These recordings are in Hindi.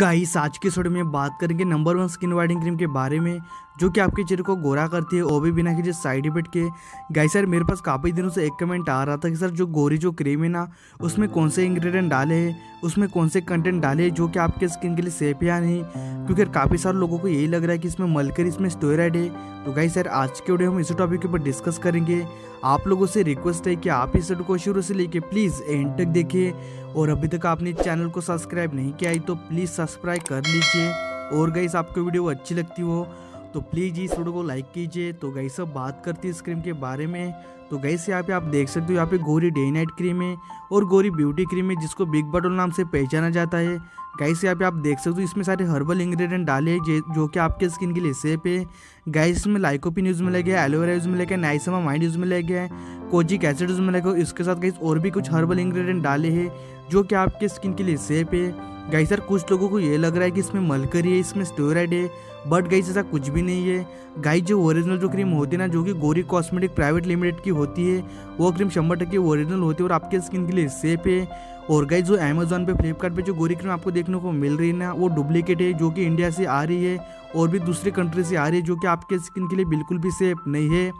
गाइस आज के सोडियो में बात करेंगे number one skin whitening cream के बारे में। जो कि आपके चेहरे को गोरा करती है, वो भी बिना किसी साइड इफ़ेक्ट के। गाइस सर मेरे पास काफ़ी दिनों से एक कमेंट आ रहा था कि सर जो गोरी, जो क्रीम है ना, उसमें कौन से इंग्रेडिएंट डाले हैं? उसमें कौन से कंटेंट डाले हैं जो कि आपके स्किन के लिए सेफ़ या नहीं? क्योंकि काफ़ी सारे लोगों को यही लग रहा है कि इसमें मलकर, इसमें स्टोराइड है। तो गाइस सर आज के वीडियो हम इसी टॉपिक के ऊपर डिस्कस करेंगे। आप लोगों से रिक्वेस्ट है कि आप इस वीडियो को शुरू से लेके प्लीज़ एंड तक देखिए। और अभी तक आपने चैनल को सब्सक्राइब नहीं किया है तो प्लीज़ सब्सक्राइब कर लीजिए। और गाइस आपको वीडियो अच्छी लगती हो तो प्लीज़ इस वीडियो को लाइक कीजिए। तो गई सब बात करती है इस क्रीम के बारे में। तो गई से यहाँ पे आप देख सकते हो, यहाँ पे गोरी डे नाइट क्रीम है और गोरी ब्यूटी क्रीम है, जिसको बिग बटल नाम से पहचाना जाता है। गाइस यहाँ पे आप देख सकते हो, इसमें सारे हर्बल इंग्रेडिएंट डाले हैं, जो कि आपके स्किन के लिए सेफ़ है। गाइस इसमें लाइकोपिन यूज़ में लगे एलोवेरा यूज़ में लगे नाइसमा माइंड यूज़ में लगे कोजिक एसिड यूज़ में लगे इसके साथ गाइस और भी कुछ हर्बल इंग्रेडिएंट डाले हैं, जो कि आपके स्किन के लिए सेफ़ है। गाई सर कुछ लोगों को ये लग रहा है कि इसमें मलकरी है इसमें स्टोराइड है बट गाइस ऐसा कुछ भी नहीं है। गाइस जो ओरिजिनल जो क्रीम होती है ना, जो कि गोरी कॉस्मेटिक प्राइवेट लिमिटेड की होती है, वो क्रीम शंबर टक्के ओरिजिनल होती है और आपके स्किन के लिए सेफ़ है। और गाइस जो अमेजोन पे फ्लिपकार्ट पे जो गोरी क्रीम आपको देखने को मिल रही है ना, वो डुप्लीकेट है, जो कि इंडिया से आ रही है और भी दूसरी कंट्री से आ रही है, जो कि आपके स्किन के लिए बिल्कुल भी सेफ़ नहीं है।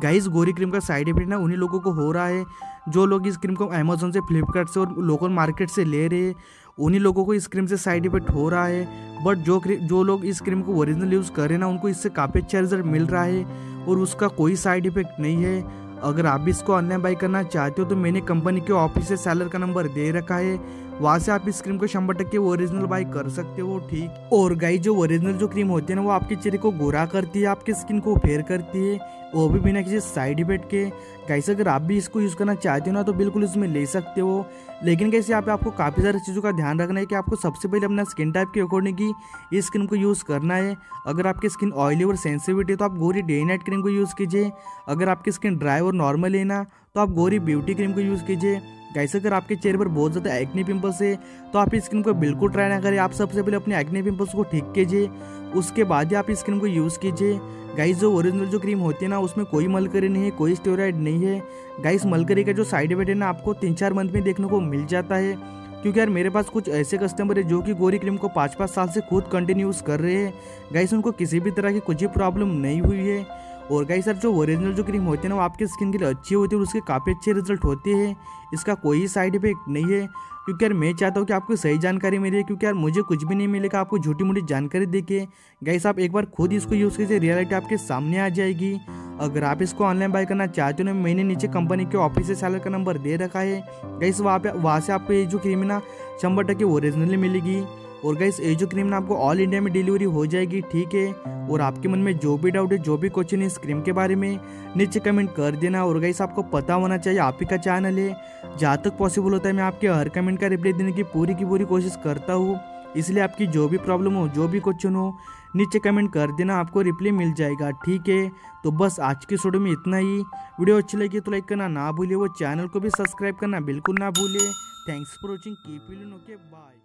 गाइस गोरी क्रीम का साइड इफ़ेक्ट ना उन्हीं लोगों को हो रहा है, जो लोग इस क्रीम को अमेजोन से फ्लिपकार्ट से और लोकल मार्केट से ले रहे हैं। उन्हीं लोगों को इस क्रीम से साइड इफ़ेक्ट हो रहा है। बट जो जो लोग इस क्रीम को ओरिजिनल यूज़ कर रहे हैं ना, उनको इससे काफ़ी अच्छा रिज़ल्ट मिल रहा है और उसका कोई साइड इफ़ेक्ट नहीं है। अगर आप इसको ऑनलाइन बाई करना चाहते हो तो मैंने कंपनी के ऑफ़िस से सेलर का नंबर दे रखा है। वहाँ से आप इस क्रीम को शंबर टक्के ओरिजिनल बाई कर सकते हो, ठीक? और गाई जो ओरिजिनल जो क्रीम होती है ना, वो आपके चेहरे को गोरा करती है, आपके स्किन को फेयर करती है, वो भी बिना किसी साइड इफ़ेक्ट के। कैसे अगर आप भी इसको यूज़ करना चाहते हो ना तो बिल्कुल इसमें ले सकते हो। लेकिन कैसे यहाँ पे आपको काफ़ी सारी चीज़ों का ध्यान रखना है कि आपको सबसे पहले अपना स्किन टाइप के अकॉर्डिंग की इस क्रीम को यूज़ करना है। अगर आपकी स्किन ऑयली और सेंसिटिविटी है तो आप गोरी डे नाइट क्रीम को यूज़ कीजिए। अगर आपकी स्किन ड्राई और नॉर्मल है ना तो आप गोरी ब्यूटी क्रीम को यूज़ कीजिए। कैसे अगर आपके चेहरे पर बहुत ज़्यादा एक्ने पिंपल्स है तो आप इस क्रीम को बिल्कुल ट्राई ना करें। आप सबसे पहले अपने एक्ने पिंपल्स को ठीक कीजिए, उसके बाद ही आप इस क्रीम को यूज़ कीजिए। गाइस, जो ओरिजिनल जो क्रीम होती है ना, उसमें कोई मलकरी नहीं है, कोई स्टेरॉइड नहीं है। गाइस, मलकरी का जो साइड इफ़ेक्ट है ना, आपको तीन चार मंथ में देखने को मिल जाता है। क्योंकि यार, मेरे पास कुछ ऐसे कस्टमर है जो कि गोरी क्रीम को पाँच पाँच साल से खुद कंटिन्यूस कर रहे हैं। गाइस, उनको किसी भी तरह की कुछ ही प्रॉब्लम नहीं हुई है। और गाइस सर जो ओरिजिनल जो क्रीम होती है ना, वो आपके स्किन के लिए अच्छी होती है और उसके काफ़ी अच्छे रिज़ल्ट होते हैं। इसका कोई साइड इफ़ेक्ट नहीं है। क्योंकि यार मैं चाहता हूँ कि आपको सही जानकारी मिले, क्योंकि यार मुझे कुछ भी नहीं मिलेगा आपको झूठी मूठी जानकारी देके गाइस आप एक बार खुद इसको यूज़ कीजिए रियलिटी आपके सामने आ जाएगी। अगर आप इसको ऑनलाइन बाय करना चाहते हो ना, मैंने नीचे कंपनी के ऑफ़िस से सैलर का नंबर दे रखा है। गाइस वहाँ पे, वहाँ से आपको ये जो क्रीम है ना शंबर टके ओरिजिनली मिलेगी। और गाइस ये जो क्रीम ना आपको ऑल इंडिया में डिलीवरी हो जाएगी, ठीक है? और आपके मन में जो भी डाउट है, जो भी क्वेश्चन है इस क्रीम के बारे में, नीचे कमेंट कर देना। और गाइस आपको पता होना चाहिए, आप ही का चैनल है। जहाँ तक पॉसिबल होता है, मैं आपके हर कमेंट का रिप्लाई देने की पूरी की पूरी कोशिश करता हूँ। इसलिए आपकी जो भी प्रॉब्लम हो, जो भी क्वेश्चन हो, नीचे कमेंट कर देना, आपको रिप्लाई मिल जाएगा, ठीक है? तो बस आज के वीडियो में इतना ही। वीडियो अच्छी लगी तो लाइक करना ना भूलिए वो चैनल को भी सब्सक्राइब करना बिल्कुल ना भूलिए। Thanks for watching keep okay bye